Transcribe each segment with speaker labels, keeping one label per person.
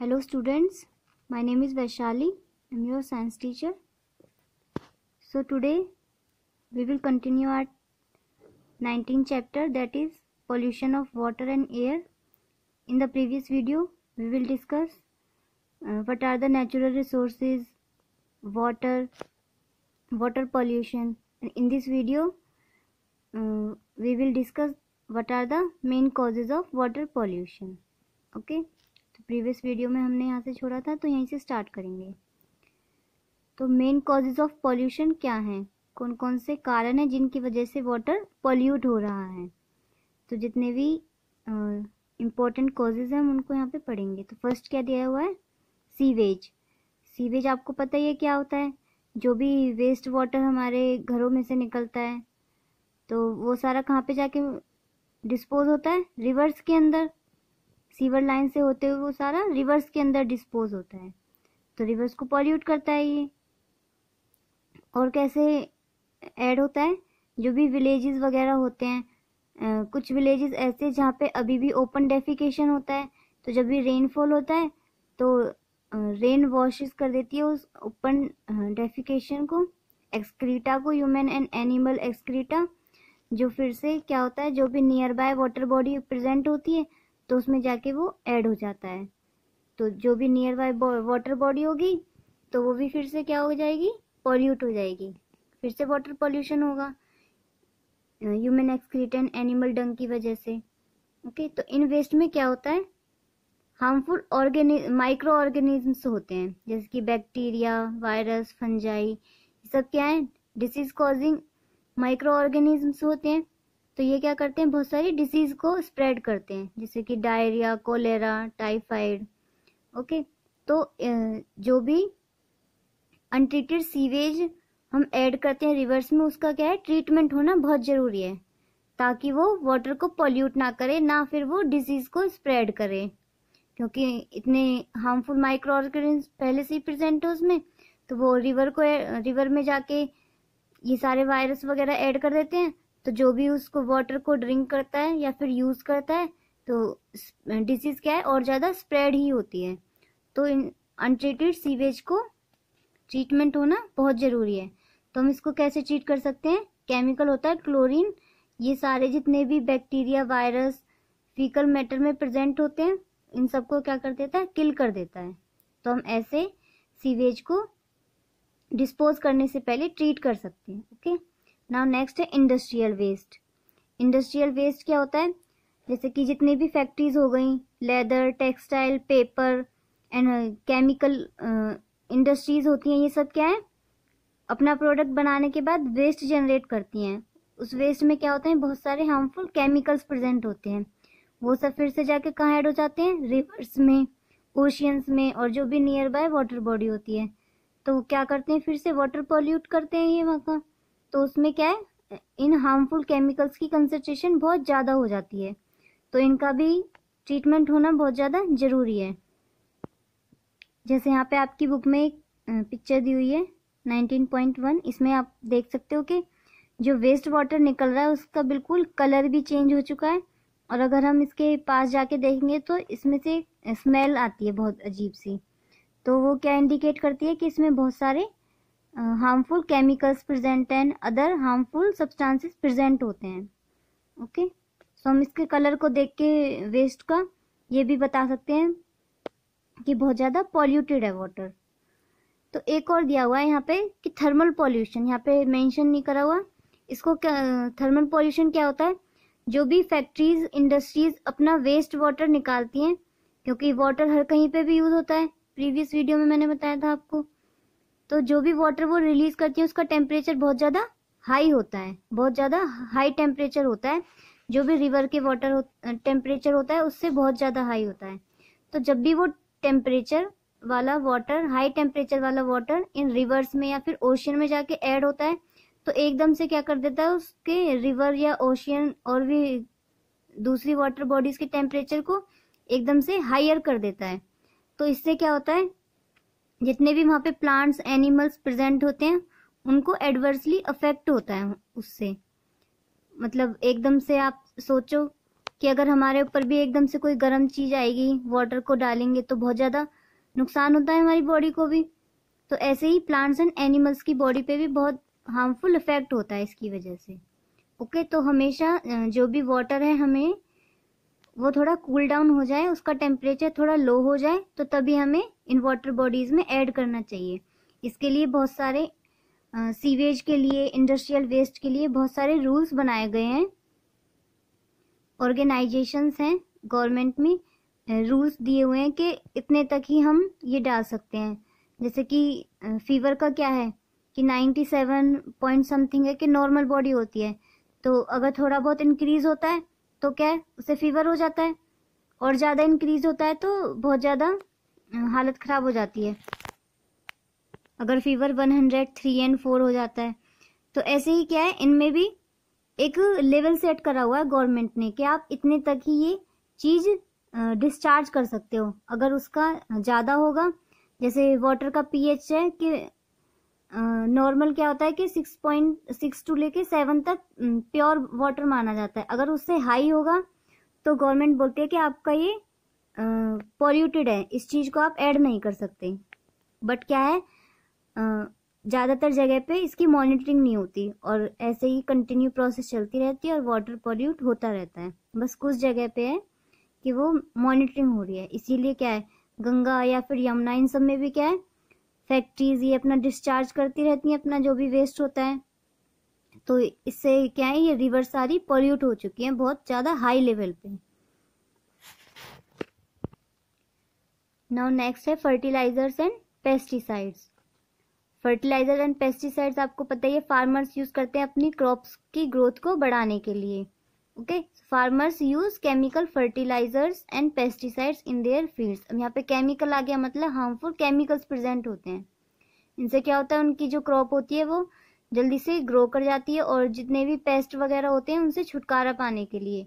Speaker 1: Hello students, my name is Vaishali. I'm your science teacher. So today we will continue our 19th chapter that is pollution of water and air. In the previous video we will discuss uh, what are the natural resources, water, water pollution and in this video uh, we will discuss what are the main causes of water pollution. Okay. Previous video में हमने यहाँ से छोड़ा था तो यहीं से start करेंगे। तो मेन कॉजेज ऑफ़ पॉल्यूशन क्या हैं? कौन कौन से कारण हैं जिनकी वजह से वाटर पॉल्यूट हो रहा है? तो जितने भी इम्पोर्टेंट कॉजेज हैं हम उनको यहाँ पे पढ़ेंगे। तो फ़र्स्ट क्या दिया हुआ है? सीवेज सीवेज आपको पता ही है क्या होता है? जो भी वेस्ट वाटर हमारे घरों में से निकलता है तो वो सारा कहाँ पे जाके डिस्पोज होता है? रिवर्स के अंदर। सीवर लाइन से होते हुए वो सारा रिवर्स के अंदर डिस्पोज होता है। तो रिवर्स को पॉल्यूट करता है ये। और कैसे ऐड होता है? जो भी विलेजेस वगैरह होते हैं कुछ विलेजेस ऐसे जहाँ पे अभी भी ओपन डेफिकेशन होता है। तो जब भी रेनफॉल होता है तो रेन वॉशेस कर देती है उस ओपन डेफिकेशन को। एक्सक्रीटा को ह्यूमन एंड एनिमल एक्सक्रीटा जो फिर से क्या होता है? जो भी near by water body present होती है तो उसमें जाके वो ऐड हो जाता है। तो जो भी नियर बाय वाटर बॉडी होगी तो वो भी फिर से क्या हो जाएगी? पॉल्यूट हो जाएगी। फिर से वाटर पॉल्यूशन होगा। ह्यूमन एक्सक्रीटेंट एनिमल डंग की वजह से। ओके तो इन वेस्ट में क्या होता है? हार्मफुल ऑर्गेनि माइक्रो ऑर्गेनिजम्स होते हैं, जैसे कि बैक्टीरिया वायरस फंजाई सब क्या है? डिसीज कॉजिंग माइक्रो ऑर्गेनिजम्स होते हैं। तो ये क्या करते हैं? बहुत सारी डिसीज को स्प्रेड करते हैं, जैसे कि डायरिया कोलेरा टाइफाइड ओके तो जो भी अनट्रीटेड सीवेज हम ऐड करते हैं रिवर्स में, उसका क्या है? ट्रीटमेंट होना बहुत ज़रूरी है, ताकि वो वाटर को पॉल्यूट ना करे, ना फिर वो डिज़ीज़ को स्प्रेड करे, क्योंकि इतने हार्मफुल माइक्रो ऑर्गेनिज्म पहले से ही प्रेजेंट है उसमें तो वो रिवर को रिवर में जाके ये सारे वायरस वगैरह ऐड कर देते हैं तो जो भी उसको वाटर को ड्रिंक करता है या फिर यूज़ करता है तो डिसीज़ क्या है? और ज़्यादा स्प्रेड ही होती है। तो इन अनट्रीटेड सीवेज को ट्रीटमेंट होना बहुत ज़रूरी है। तो हम इसको कैसे ट्रीट कर सकते हैं? केमिकल होता है क्लोरीन ये सारे जितने भी बैक्टीरिया वायरस फीकल मैटर में प्रेजेंट होते हैं, इन सबको क्या कर देता है? किल कर देता है। तो हम ऐसे सीवेज को डिस्पोज करने से पहले ट्रीट कर सकते हैं ओके नाउ नेक्स्ट है इंडस्ट्रियल वेस्ट। इंडस्ट्रियल वेस्ट क्या होता है? जैसे कि जितनी भी फैक्ट्रीज हो गई, leather, textile, paper and chemical industries होती हैं, ये सब क्या है? अपना प्रोडक्ट बनाने के बाद वेस्ट जनरेट करती हैं। उस वेस्ट में क्या होता है? बहुत सारे हार्मफुल केमिकल्स प्रेजेंट होते हैं। वो सब फिर से जाके कहाँ ऐड हो जाते हैं? रिवर्स में ओशियंस में, और जो भी नियर बाय वाटर बॉडी होती है। तो क्या करते हैं? फिर से वाटर पॉल्यूट करते हैं ये वहाँ का। तो उसमें क्या है, इन हार्मफुल केमिकल्स की कंसनट्रेशन बहुत ज़्यादा हो जाती है। तो इनका भी ट्रीटमेंट होना बहुत ज़्यादा ज़रूरी है। जैसे यहाँ पे आपकी बुक में एक पिक्चर दी हुई है 19.1 इसमें आप देख सकते हो कि जो वेस्ट वाटर निकल रहा है, उसका बिल्कुल कलर भी चेंज हो चुका है। और अगर हम इसके पास जाके देखेंगे तो इसमें से स्मेल आती है बहुत अजीब सी। तो वो क्या इंडिकेट करती है कि इसमें बहुत सारे harmful chemicals present and other harmful substances present होते हैं। ओके? सो हम इसके कलर को देख के वेस्ट का ये भी बता सकते हैं कि बहुत ज़्यादा पॉल्यूटेड है वाटर तो एक और दिया हुआ है यहाँ पे कि थर्मल पॉल्यूशन यहाँ पे मेंशन नहीं करा हुआ। इसको क्या थर्मल पॉल्यूशन क्या होता है? जो भी फैक्ट्रीज इंडस्ट्रीज़ अपना वेस्ट वाटर निकालती हैं, क्योंकि वाटर हर कहीं पे भी यूज़ होता है। प्रीवियस वीडियो में मैंने बताया था आपको। तो जो भी वाटर वो रिलीज़ करती है उसका टेम्परेचर बहुत ज़्यादा हाई होता है। बहुत ज़्यादा हाई टेम्परेचर होता है। जो भी रिवर के वाटर हो, टेम्परेचर होता है उससे बहुत ज़्यादा हाई होता है। तो जब भी वो टेम्परेचर वाला वाटर हाई टेम्परेचर वाला वाटर इन रिवर्स में या फिर ओशियन में जाके ऐड होता है तो एकदम से क्या कर देता है उसके रिवर या ओशियन और भी दूसरी वाटर बॉडीज के टेम्परेचर को एकदम से हायर कर देता है। तो इससे क्या होता है जितने भी वहाँ पे प्लांट्स एनिमल्स प्रेजेंट होते हैं, उनको एडवर्सली अफेक्ट होता है उससे। मतलब एकदम से आप सोचो कि अगर हमारे ऊपर भी एकदम से कोई गर्म चीज़ आएगी वाटर को डालेंगे तो बहुत ज़्यादा नुकसान होता है हमारी बॉडी को भी। तो ऐसे ही प्लांट्स एंड एनिमल्स की बॉडी पे भी बहुत हार्मफुल इफ़ेक्ट होता है इसकी वजह से। ओके तो हमेशा जो भी वाटर है हमें वो थोड़ा कूल डाउन हो जाए, उसका टेम्परेचर थोड़ा लो हो जाए तो तभी हमें इन वाटर बॉडीज़ में ऐड करना चाहिए। इसके लिए बहुत सारे सीवेज के लिए इंडस्ट्रियल वेस्ट के लिए बहुत सारे रूल्स बनाए गए हैं। ऑर्गेनाइजेशंस हैं गवर्नमेंट में रूल्स दिए हुए हैं कि इतने तक ही हम ये डाल सकते हैं। जैसे कि फीवर का क्या है? कि 97 पॉइंट समथिंग है कि नॉर्मल बॉडी होती है। तो अगर थोड़ा बहुत इंक्रीज होता है तो क्या है? उसे फीवर हो जाता है। और ज़्यादा इंक्रीज होता है तो बहुत ज़्यादा हालत ख़राब हो जाती है। अगर fever one hundred three and four हो जाता है तो ऐसे ही क्या है? इनमें भी एक लेवल सेट करा हुआ है गवर्नमेंट ने कि आप इतने तक ही ये चीज़ डिस्चार्ज कर सकते हो। अगर उसका ज़्यादा होगा, जैसे वाटर का पीएच है कि नॉर्मल क्या होता है कि सिक्स पॉइंट सिक्स टू लेके सेवन तक प्योर वाटर माना जाता है। अगर उससे हाई होगा तो गवर्नमेंट बोलती है कि आपका ये पॉल्यूटेड है। इस चीज़ को आप ऐड नहीं कर सकते। बट क्या है? ज़्यादातर जगह पे इसकी मॉनिटरिंग नहीं होती और ऐसे ही कंटिन्यू प्रोसेस चलती रहती है और वाटर पॉल्यूट होता रहता है। बस कुछ जगह पे है कि वो मॉनिटरिंग हो रही है। इसीलिए क्या है? गंगा या फिर यमुना, इन सब में भी क्या है? फैक्ट्रीज ये अपना डिस्चार्ज करती रहती हैं, अपना जो भी वेस्ट होता है। तो इससे क्या है, ये रिवर सारी पॉल्यूट हो चुकी हैं, बहुत ज़्यादा हाई लेवल पे। नाउ नेक्स्ट है fertilizers and pesticides fertilizer and pesticides आपको पता ही है फार्मर्स यूज़ करते हैं अपनी क्रॉप्स की ग्रोथ को बढ़ाने के लिए। Okay farmers use chemical fertilizers and pesticides in their fields अब यहाँ पे केमिकल आ गया मतलब हार्मफुल केमिकल्स प्रेजेंट होते हैं। इनसे क्या होता है, उनकी जो क्रॉप होती है वो जल्दी से ग्रो कर जाती है और जितने भी पेस्ट वगैरह होते हैं, उनसे छुटकारा पाने के लिए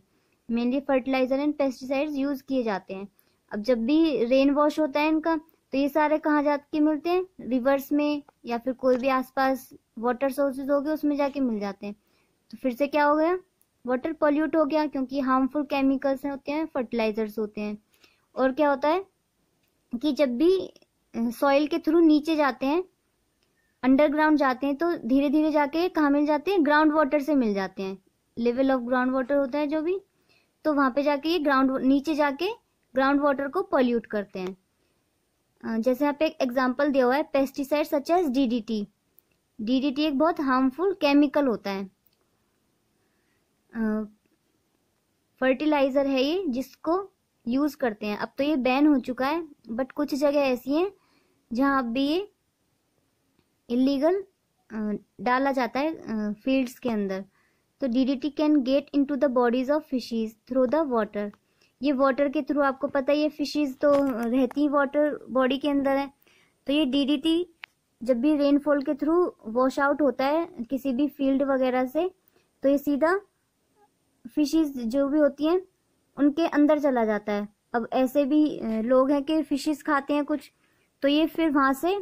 Speaker 1: mainly fertilizer and pesticides use किए जाते हैं। अब जब भी रेन वॉश होता है इनका तो ये सारे कहाँ जाके मिलते हैं? रिवर्स में या फिर कोई भी आसपास वाटर सोर्सेज हो गए उसमें जाके मिल जाते हैं। तो फिर से क्या हो गया? वाटर पॉल्यूट हो गया क्योंकि हार्मफुल केमिकल्स होते हैं फर्टिलाइजर्स होते हैं। और क्या होता है कि जब भी सॉइल के थ्रू नीचे जाते हैं अंडरग्राउंड जाते हैं तो धीरे धीरे जाके कहाँ मिल जाते हैं? ग्राउंड वाटर से मिल जाते हैं। लेवल ऑफ़ ग्राउंड वाटर होता है जो भी तो वहाँ पे जाके ये ग्राउंड नीचे जाके ग्राउंड वाटर को पॉल्यूट करते हैं। जैसे यहाँ पे एक एग्ज़ाम्पल दिया हुआ है pesticide such as DDT DDT एक बहुत हार्मफुल केमिकल होता है। फर्टिलाइज़र है ये जिसको यूज़ करते हैं। अब तो ये बैन हो चुका है बट कुछ जगह ऐसी हैं जहाँ अब भी ये इलीगल डाला जाता है फील्ड्स के अंदर। तो DDT can get into the bodies of fishes through the water ये वाटर के थ्रू आपको पता है, ये फिशेज तो रहती वाटर बॉडी के अंदर है। तो ये डीडीटी जब भी रेनफॉल के थ्रू वॉश आउट होता है किसी भी फ़ील्ड वगैरह से तो ये सीधा फिशेज जो भी होती हैं, उनके अंदर चला जाता है। अब ऐसे भी लोग हैं कि फिशेज खाते हैं कुछ तो ये फिर वहाँ से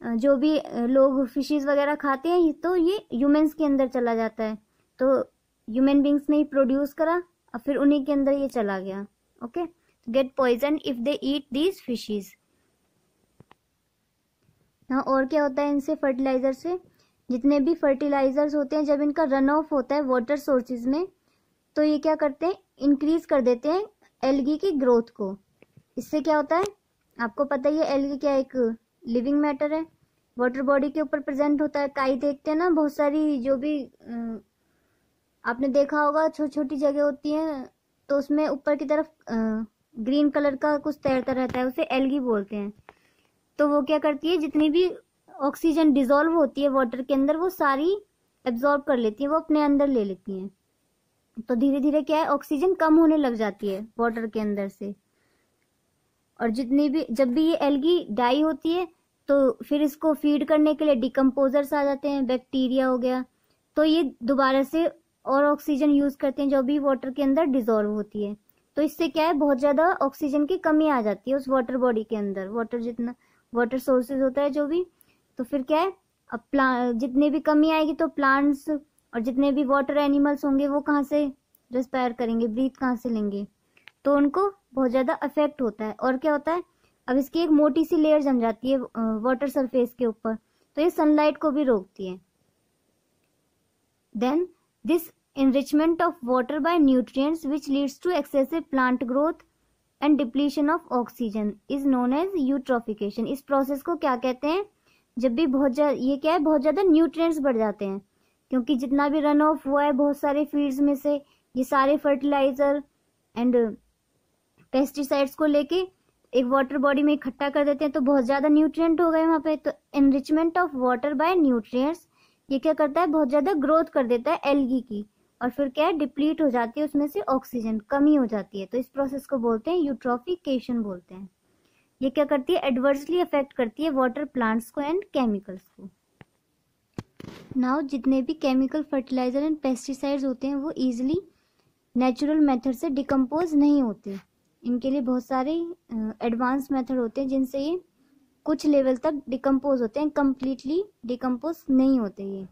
Speaker 1: जो भी लोग फिशेज वगैरह खाते हैं तो ये ह्यूमंस के अंदर चला जाता है। तो ह्यूमन बींग्स ने ही प्रोड्यूस करा और फिर उन्हीं के अंदर ये चला गया। Okay get poison if they eat these fishes हाँ और क्या होता है इनसे फर्टिलाइज़र से? जितने भी फर्टिलाइजर्स होते हैं, जब इनका रन ऑफ़ होता है वाटर सोर्सेज में तो ये क्या करते हैं? इंक्रीज कर देते हैं एलगी की ग्रोथ को। इससे क्या होता है? आपको पता ही है एलगी क्या एक लिविंग मैटर है। वाटर बॉडी के ऊपर प्रेजेंट होता है, काई देखते हैं ना, बहुत सारी जो भी आपने देखा होगा छोटी छोटी जगह होती है तो उसमें ऊपर की तरफ़ ग्रीन कलर का कुछ तैरता रहता है, उसे एलगी बोलते हैं। तो वो क्या करती है, जितनी भी ऑक्सीजन डिजोल्व होती है वाटर के अंदर, वो सारी एब्जॉर्ब कर लेती है, वो अपने अंदर ले लेती हैं। तो धीरे धीरे क्या है ऑक्सीजन कम होने लग जाती है वाटर के अंदर से। और जितनी भी, जब भी ये एलगी डाई होती है तो फिर इसको फ़ीड करने के लिए डिकम्पोजर्स आ जाते हैं बैक्टीरिया हो गया। तो ये दोबारा से और ऑक्सीजन यूज़ करते हैं जो भी वाटर के अंदर डिजोल्व होती है। तो इससे क्या है, बहुत ज़्यादा ऑक्सीजन की कमी आ जाती है उस वाटर बॉडी के अंदर। वाटर जितना वाटर सोर्सेज होता है जो भी तो फिर क्या है, अब प्लांट जितने भी कमी आएगी तो प्लांट्स और जितने भी वाटर एनिमल्स होंगे वो कहाँ से रेस्पायर करेंगे ब्रीथ कहाँ से लेंगे? तो उनको बहुत ज़्यादा अफेक्ट होता है। और क्या होता है? अब इसकी एक मोटी सी लेयर जम जाती है वाटर सरफेस के ऊपर। तो ये सनलाइट को भी रोकती है। Then this enrichment of water by nutrients which leads to excessive plant growth and depletion of oxygen is known as eutrophication इस प्रोसेस को क्या कहते हैं? जब भी बहुत ये क्या है? बहुत ज़्यादा न्यूट्रिएंट्स बढ़ जाते हैं। क्योंकि जितना भी रन ऑफ़ हुआ है, बहुत सारे फील्ड्स में से, ये सारे फर्टिलाइज़र एंड पेस्टिसाइड्स को लेके एक वाटर बॉडी में इकट्ठा कर देते हैं तो बहुत ज़्यादा न्यूट्रिएंट हो गए वहाँ पे। तो enrichment of water by nutrients ये क्या करता है? बहुत ज़्यादा ग्रोथ कर देता है एलगी की। और फिर क्या है? डिप्लीट हो जाती है, उसमें से ऑक्सीजन कमी हो जाती है। तो इस प्रोसेस को बोलते हैं यूट्रोफिकेशन बोलते हैं। ये क्या करती है? एडवर्सली अफेक्ट करती है वाटर प्लांट्स को एंड केमिकल्स को। नाउ जितने भी केमिकल फर्टिलाइज़र एंड पेस्टिसाइड्स होते हैं वो इजिली नेचुरल मेथड से डिकम्पोज नहीं होते। इनके लिए बहुत सारे एडवांस uh, मेथड होते हैं जिनसे ये कुछ लेवल तक डिकम्पोज होते हैं। कम्प्लीटली डिकम्पोज नहीं होते ये।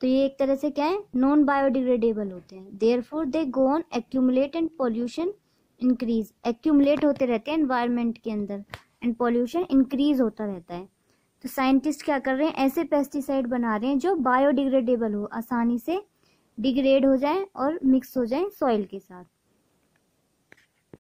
Speaker 1: तो ये एक तरह से क्या है? नॉन बायोडिग्रेडेबल होते हैं। Therefore they go on accumulate and pollution increase accumulate होते रहते हैं एनवायरमेंट के अंदर। एंड पॉल्यूशन इंक्रीज होता रहता है। तो साइंटिस्ट क्या कर रहे हैं? ऐसे पेस्टिसाइड बना रहे हैं जो बायोडिग्रेडेबल हो, आसानी से डिग्रेड हो जाए और मिक्स हो जाए सॉइल के साथ।